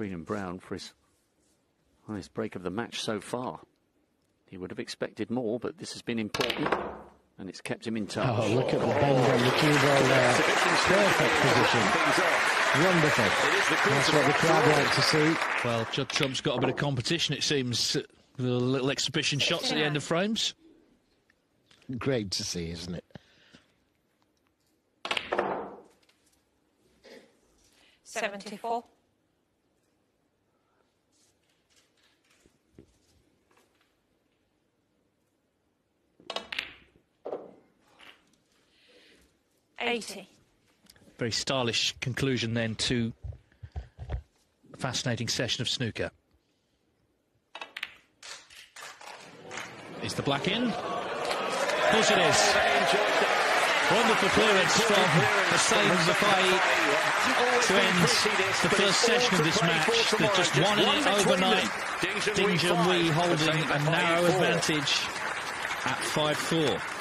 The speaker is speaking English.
green and brown for his highest break of the match so far. He would have expected more, but this has been important, and it's kept him in touch. Oh, look at the bend on the cue ball there. Perfect position. Wonderful. That's what the crowd like to see. Well, Judd Trump's got a bit of competition, it seems. The little exhibition shots at the end of frames. Great to see, isn't it? Seventy-four. Eighty. Very stylish conclusion then to a fascinating session of snooker. Is the black in? Of course it is. Wonderful clearance from Hossein Vafaei to end the first session of this match. They've just won it overnight. Ding Junhui holding a narrow advantage at 5-4.